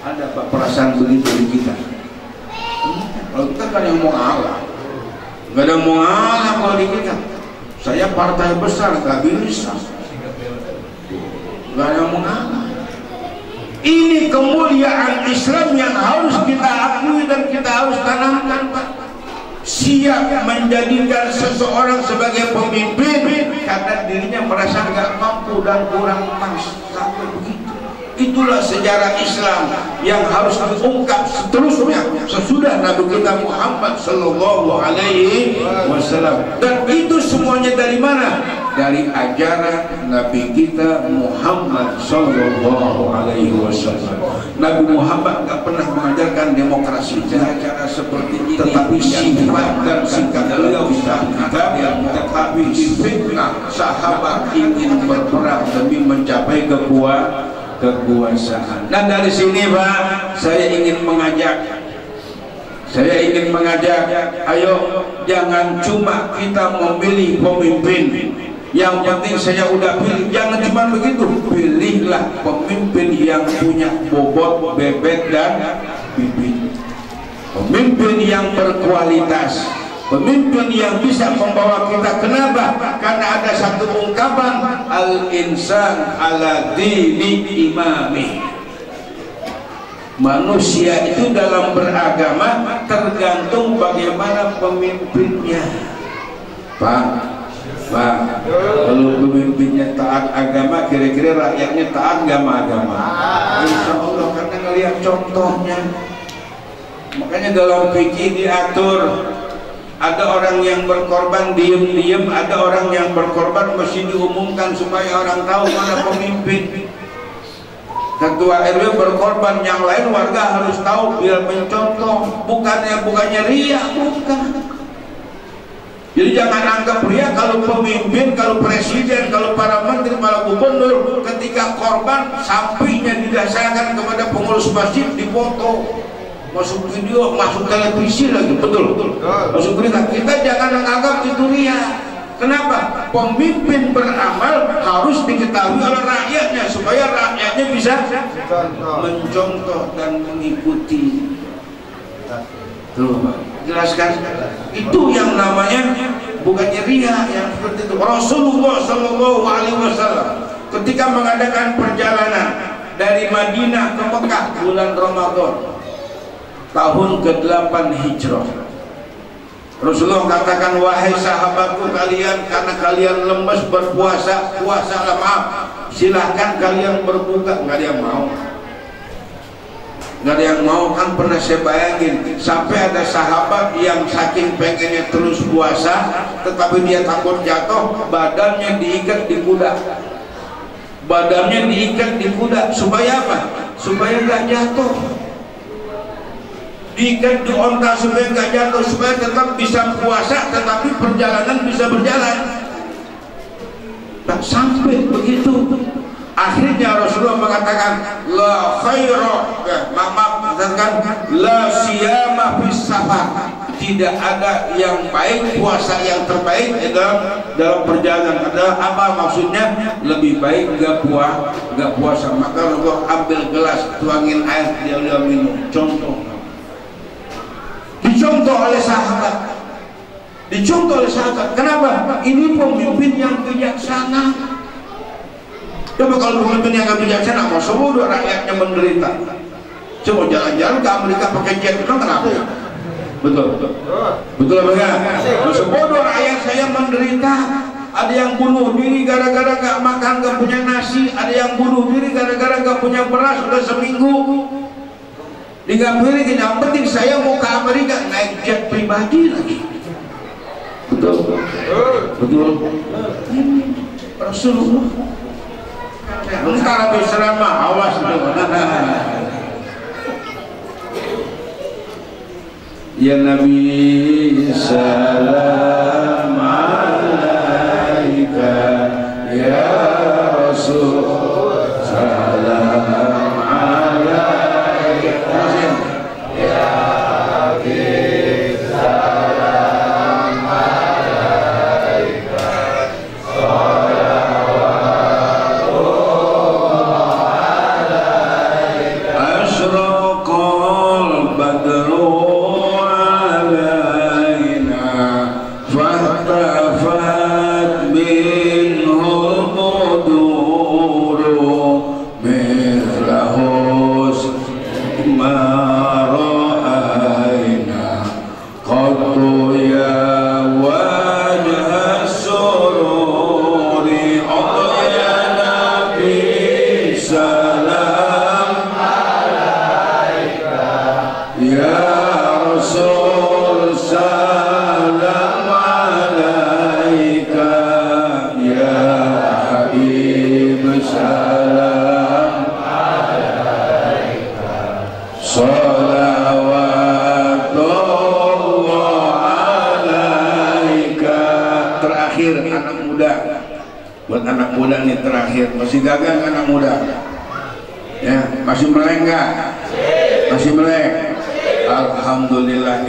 Ada perasaan begitu di kita. Kalau kita kan yang mau Allah Gak ada mualah kalau di kita. Saya partai besar, gak bisa. Gak ada mualah. Ini kemuliaan Islam yang harus kita akui dan kita harus tanamkan, Pak. Siap menjadikan seseorang sebagai pemimpin karena dirinya merasa gak mampu dan kurang pas. Begitu itulah sejarah Islam yang harus diungkap seterusnya. Sesudah Nabi kita Muhammad Sallallahu Alaihi Wasallam. Dan itu semuanya dari mana? Dari ajaran Nabi kita Muhammad Sallallahu Alaihi Wasallam. Nabi Muhammad tak pernah mengajarkan demokrasi cara-cara seperti ini. Tetapi sifat dan sikap beliau tetapi difitnah sahabat ingin berperang demi mencapai kekuatan kekuasaan. Dan dari sini Pak, saya ingin mengajak saya ingin mengajak, ayo jangan cuma kita memilih pemimpin. Yang penting saya udah pilih, jangan cuma begitu. Pilihlah pemimpin yang punya bobot, bebek dan bibit. Pemimpin yang berkualitas pemimpin yang bisa membawa kita kenapa karena ada satu ungkapan al insan ala dini imami. Manusia itu dalam beragama tergantung bagaimana pemimpinnya. Pak Pak kalau pemimpinnya taat agama kira-kira rakyatnya taat agama agama? Insya Allah karena ngelihat contohnya. Makanya dalam fikih diatur ada orang yang berkorban diem-diem ada orang yang berkorban mesti diumumkan supaya orang tahu mana pemimpin. Ketua RW berkorban yang lain warga harus tahu biar mencontoh bukannya bukannya ria bukan. Jadi jangan anggap ria kalau pemimpin, kalau presiden, kalau para menteri, para gubernur ketika korban sampingnya didasarkan kepada pengurus masjid dipoto masuk video, masuk televisi lagi, betul? Masuk berita. Kita jangan menganggap itu ria. Kenapa? Pemimpin beramal harus diketahui oleh rakyatnya supaya rakyatnya bisa mencontoh dan mengikuti. Tuh, jelaskan. Itu yang namanya bukannya ria yang seperti itu Rasulullah Shallallahu Alaihi Wasallam ketika mengadakan perjalanan dari Madinah ke Mekah bulan Ramadan tahun ke-8 Hijrah. Rasulullah katakan wahai sahabatku kalian karena kalian lemes berpuasa puasa maaf. Silahkan kalian berbuka. Nggak ada yang mau. Nggak ada yang mau kan pernah saya bayangin. Sampai ada sahabat yang saking pengennya terus puasa tetapi dia takut jatuh badannya diikat di kuda. Badannya diikat di kuda. Supaya apa? Supaya nggak jatuh diikat di onta supaya nggak jatuh supaya tetap bisa puasa tetapi perjalanan bisa berjalan. Tak sampai begitu. Akhirnya Rasulullah mengatakan la khaira. Eh, maaf mengatakan la siyama fis tidak ada yang baik puasa yang terbaik dalam dalam perjalanan. Adalah apa maksudnya? Lebih baik gak puas gak puasa. Maka Rasulullah ambil gelas tuangin air dia dia minum. Contoh dicontoh oleh sahabat dicontoh oleh sahabat kenapa ini pemimpin yang bijaksana Coba kalau pemimpin yang gak bijaksana, mau seluruh rakyatnya menderita. Coba jalan-jalan ke Amerika pakai jet, itu kenapa? Betul, betul. Betul apa enggak? Rakyat saya menderita. Ada yang bunuh diri gara-gara gak makan, gak punya nasi. Ada yang bunuh diri gara-gara gak punya beras sudah seminggu. Digambiri yang penting saya mau ke Amerika naik jet pribadi lagi. Betul, betul. Rasulullah Entar habis ceramah, awas ya Nabi salam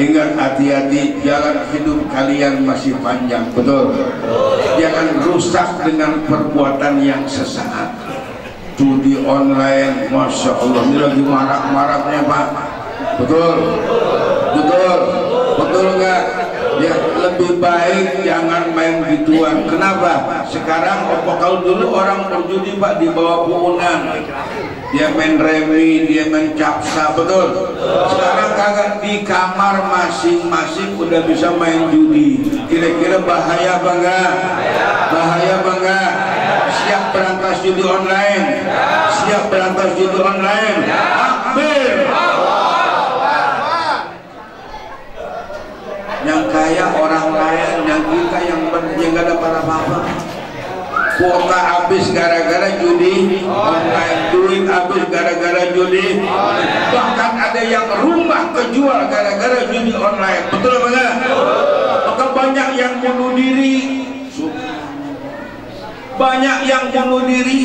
Ingat hati-hati jalan hidup kalian masih panjang betul? Jangan rusak dengan perbuatan yang sesaat. Judi online Masya Allah. Ini lagi marak-maraknya Pak. Betul? Betul? Betul enggak ya lebih baik jangan main gituan. Kenapa? Sekarang kalau dulu orang berjudi Pak di bawah puunan dia main remi, dia main capsa, betul? Sekarang kagak di kamar masing-masing udah bisa main judi. Kira-kira bahaya apa enggak? Bahaya apa enggak? Siap berantas judi online? Siap berantas judi online? Akbar! Yang kaya orang lain, yang kita yang yang gak dapat apa-apa kuota habis gara-gara judi. Online duit habis gara-gara judi. Bahkan ada yang rumah kejual gara-gara judi online. Betul enggak? Maka banyak yang bunuh diri. Banyak yang bunuh diri.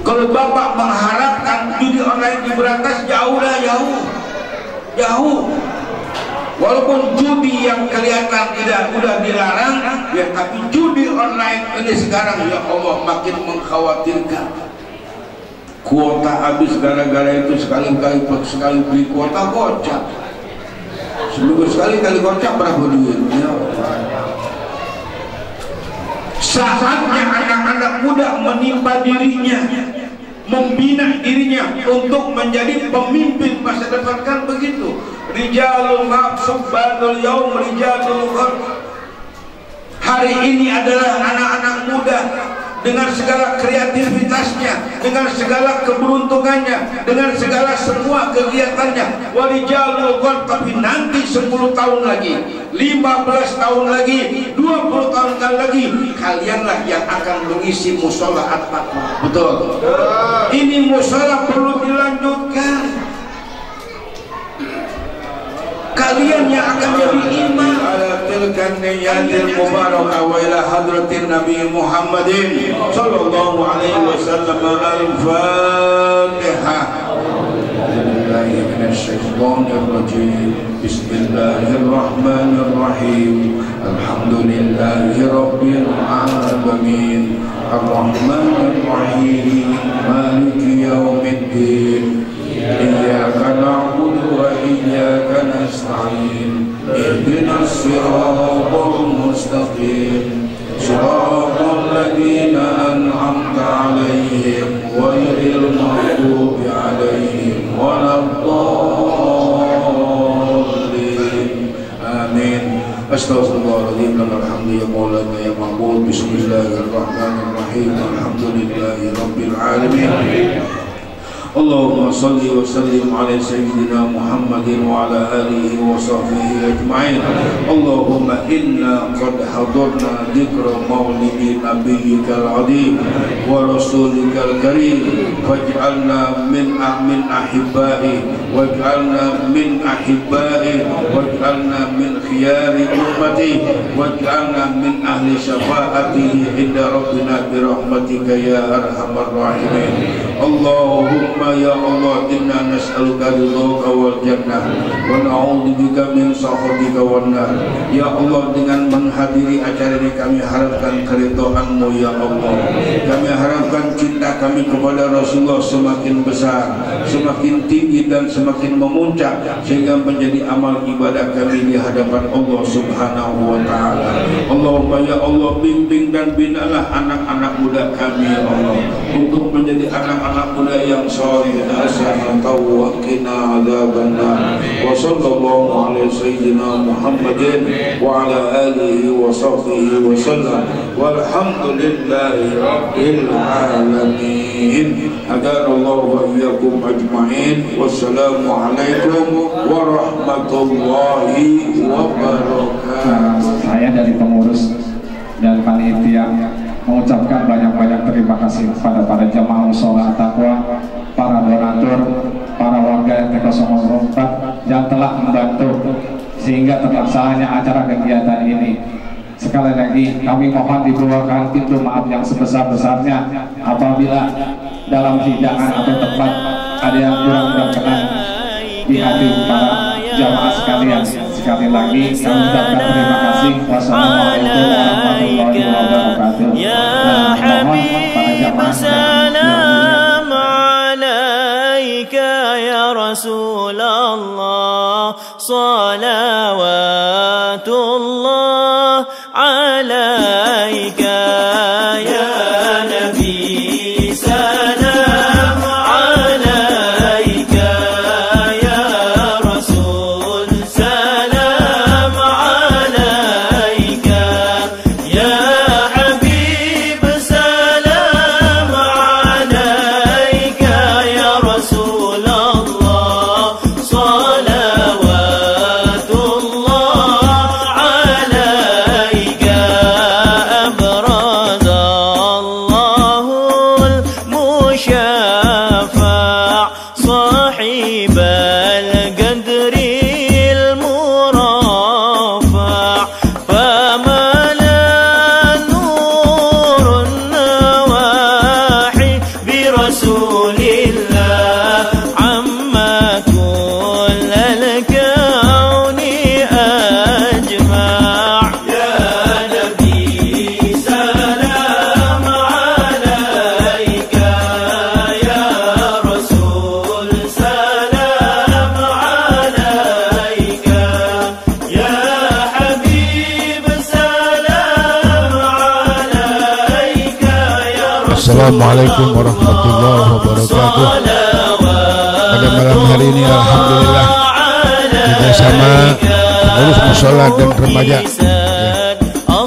Kalau bapak mengharapkan judi online diberantas jauh dah jauh. Jauh Walaupun judi yang kelihatan tidak udah dilarang, ya tapi judi online ini sekarang ya Allah makin mengkhawatirkan. Kuota habis gara-gara itu sekali kali sekali beli kuota gocap. Seminggu sekali kali gocap berapa duit? Ya saatnya anak-anak muda menimpa dirinya membina dirinya untuk menjadi pemimpin masa depan kan begitu rijalul maqsub badul yaum rijalul hari ini adalah anak-anak muda dengan segala kreativitasnya, dengan segala keberuntungannya, dengan segala semua kegiatannya. Walijalul ghar tapi nanti 10 tahun lagi, 15 tahun lagi, 20 tahun lagi kalianlah yang akan mengisi musola at-taqwa. Betul. Ini musola perlu dilanjutkan kalian yang akan jadi imam niyatil mubarakah ya wa ila hadratin Nabi Muhammadin sallallahu alaihi wasallam al-Fatihah Bismillahirrahmanirrahim. Alhamdulillahi Alamin. Ar-Rahmanirrahim. Maliki Yawmiddin. Iyaka na'budu wa نستعين. اهدنا الصراط المستقيم. صراط الذين أنعمت عليهم غير المغضوب عليهم ولا الضالين. آمين. أستغفر الله العظيم لك الحمد يا مولانا يا معبود. بسم الله الرحمن الرحيم. الحمد لله رب العالمين. اللهم صل وسلم على سيدنا محمد وعلى آله وصحبه أجمعين. اللهم إنا قد حضرنا ذكر مولد نبيك العظيم ورسولك الكريم. فاجعلنا من من أحبائه واجعلنا من أحبائه واجعلنا من خيار أمته واجعلنا من أهل شفاعته عند ربنا برحمتك يا أرحم الراحمين. اللهم ya Allah inna nas'aluka ridhoka wal jannah wa na'udzubika min sakhatika wan nar. Ya Allah dengan menghadiri acara ini kami harapkan keridhaanmu ya Allah. Kami harapkan cinta kami kepada Rasulullah semakin besar semakin tinggi dan semakin memuncak sehingga menjadi amal ibadah kami di hadapan Allah subhanahu wa ta'ala. Allahumma ya Allah bimbing dan binalah anak-anak muda kami ya Allah untuk menjadi anak-anak muda yang soleh hasanah wa qina adzabannar wa sallallahu ala sayyidina Muhammadin wa ala alihi wa sahbihi wa sallam walhamdulillahi rabbil alamin agarallahu wa iyyakum ajma'in wassalamu alaikum warahmatullahi wabarakatuh saya dari pengurus dan panitia mengucapkan banyak-banyak terima kasih kepada para jamaah musola takwa, para donatur, para warga RT 004 yang telah membantu sehingga terlaksananya acara kegiatan ini. Sekali lagi kami mohon dibawakan pintu maaf yang sebesar-besarnya apabila dalam hidangan atau tempat ada yang kurang berkenan di hati para jamaah sekalian. Sekali lagi kami ucapkan terima kasih. Wassalamualaikum warahmatullahi wabarakatuh. Dan mohon Assalamualaikum warahmatullahi wabarakatuh. Pada malam hari ini Alhamdulillah Kita sama pengurus musola dan remaja. Ya,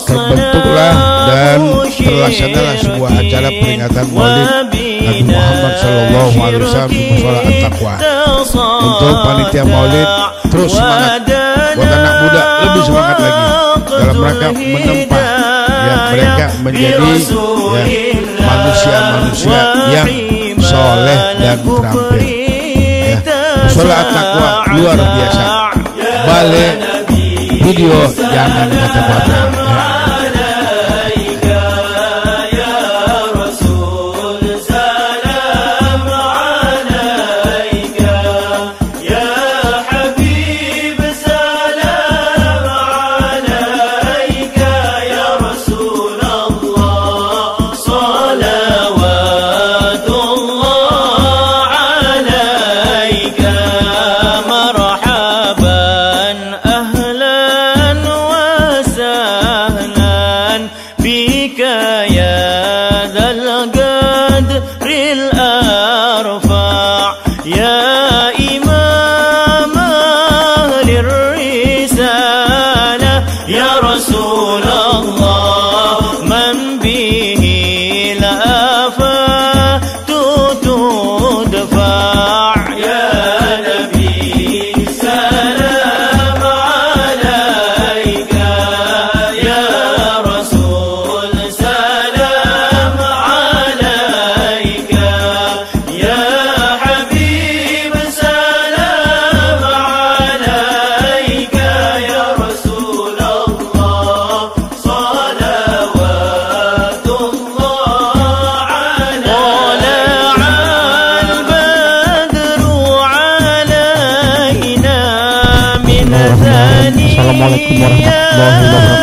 Terbentuklah dan terlaksanalah sebuah acara peringatan maulid Nabi Muhammad Sallallahu Alaihi Wasallam di musola At-Taqwa. Untuk panitia maulid terus semangat. Buat anak muda lebih semangat lagi Dalam rangka menempa ya mereka menjadi ya, manusia-manusia yang soleh dan terampil. Ya, sholat takwa luar biasa. Balik video jangan kata kata. Ya.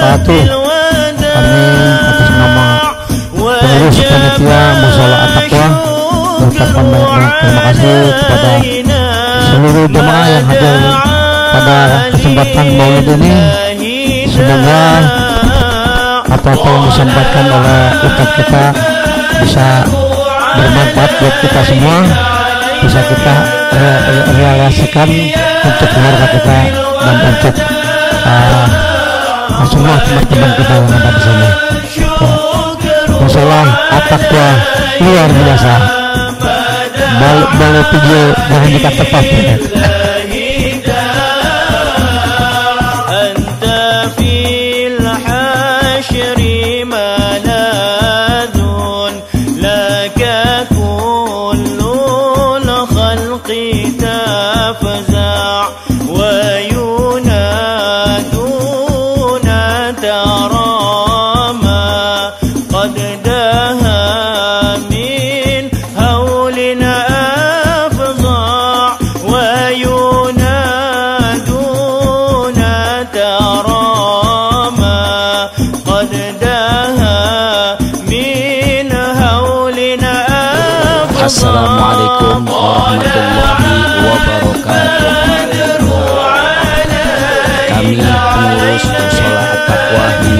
Wabarakatuh. Kami atas nama pengurus panitia Musola At-Taqwa mengucapkan banyak terima kasih kepada seluruh jemaah yang hadir pada kesempatan maulid ini. Semoga apa-apa yang disampaikan oleh ustadz kita bisa bermanfaat buat kita semua, bisa kita re- re- realisasikan untuk keluarga kita dan untuk uh, Masalah teman-teman kita yang ada di sana Masalah ataknya luar biasa Balik-balik video jangan kita tepat.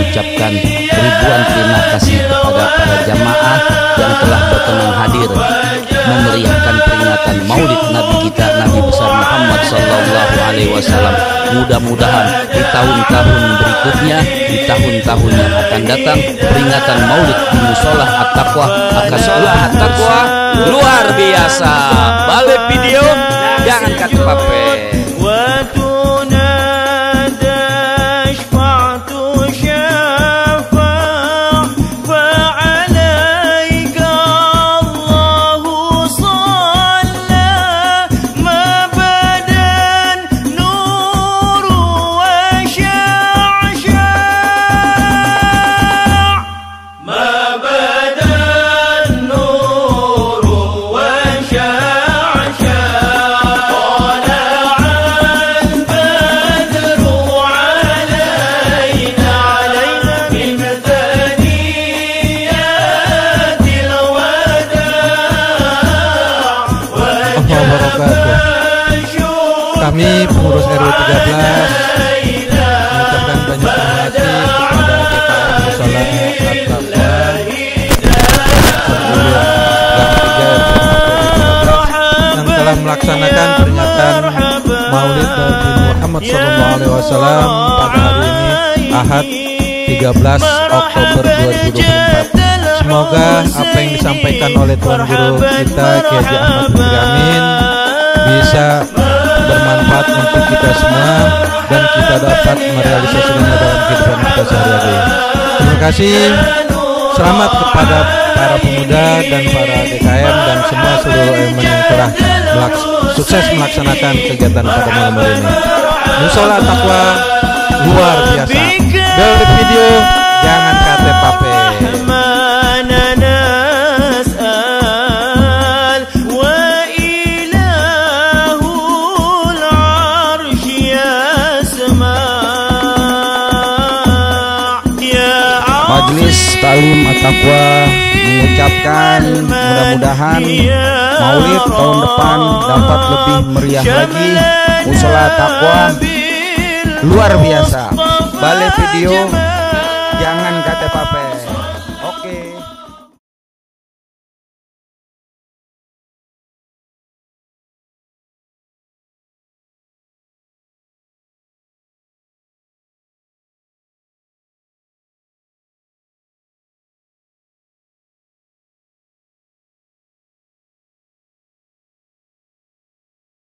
Mengucapkan ribuan terima kasih kepada para jamaah yang telah berkenan hadir memeriahkan peringatan Maulid Nabi kita Nabi besar Muhammad sallallahu alaihi wasallam. Mudah-mudahan di tahun-tahun berikutnya, di tahun-tahun yang akan datang, peringatan Maulid di Musola At-Taqwa akan At-Taqwa luar biasa. Balik video jangan kata pape. Melaksanakan peringatan Maulid Nabi Muhammad SAW pada hari ini Ahad 13 Oktober 2024. Semoga apa yang disampaikan oleh Tuan Guru kita Kiai Ahmad bisa bermanfaat untuk kita semua dan kita dapat merealisasikannya dalam kehidupan kita sehari-hari. Terima kasih. Selamat kepada para pemuda dan para DKM dan semua seluruh elemen yang telah melaks- sukses melaksanakan kegiatan pada malam hari ini. Musola takwa luar biasa. Bel video jangan kate pape. At-Taqwa mengucapkan mudah-mudahan Maulid tahun depan dapat lebih meriah lagi. Musola Taqwa luar biasa. Balai video